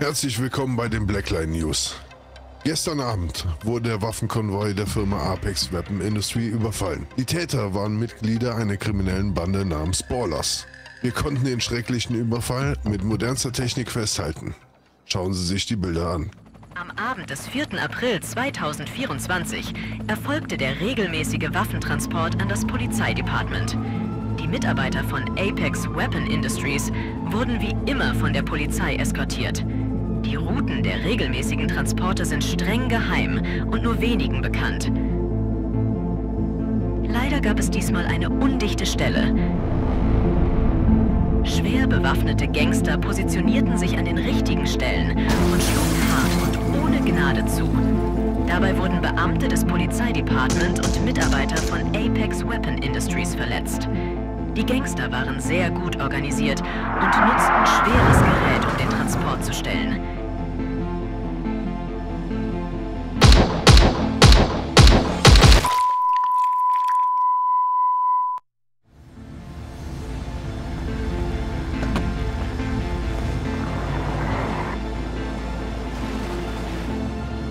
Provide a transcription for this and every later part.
Herzlich willkommen bei den Blackline News. Gestern Abend wurde der Waffenkonvoi der Firma Apex Weapon Industry überfallen. Die Täter waren Mitglieder einer kriminellen Bande namens Ballers. Wir konnten den schrecklichen Überfall mit modernster Technik festhalten. Schauen Sie sich die Bilder an. Am Abend des 4. April 2024 erfolgte der regelmäßige Waffentransport an das Polizeidepartement. Die Mitarbeiter von Apex Weapon Industries wurden wie immer von der Polizei eskortiert. Die Routen der regelmäßigen Transporte sind streng geheim und nur wenigen bekannt. Leider gab es diesmal eine undichte Stelle. Schwer bewaffnete Gangster positionierten sich an den richtigen Stellen und schlugen hart und ohne Gnade zu. Dabei wurden Beamte des Polizeidepartement und Mitarbeiter von Apex Weapon Industries verletzt. Die Gangster waren sehr gut organisiert und nutzten schweres Gerät, um den Transport zu stellen.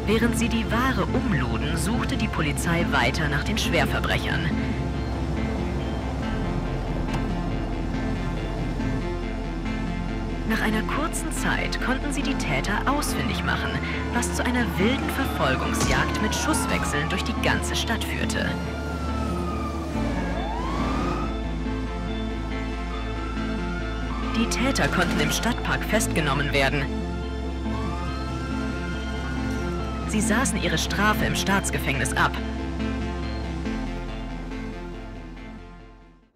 Während sie die Ware umluden, suchte die Polizei weiter nach den Schwerverbrechern. Nach einer kurzen Zeit konnten sie die Täter ausfindig machen, was zu einer wilden Verfolgungsjagd mit Schusswechseln durch die ganze Stadt führte. Die Täter konnten im Stadtpark festgenommen werden. Sie saßen ihre Strafe im Staatsgefängnis ab.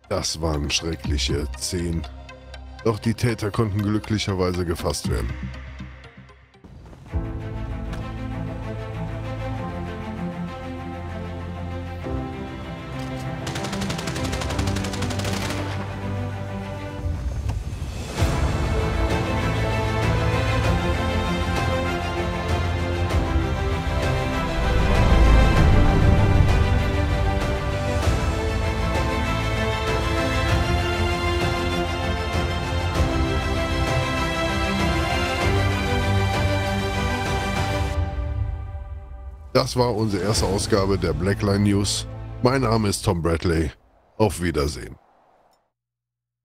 Das waren schreckliche zehn doch die Täter konnten glücklicherweise gefasst werden. Das war unsere erste Ausgabe der Blackline News. Mein Name ist Tom Bradley. Auf Wiedersehen.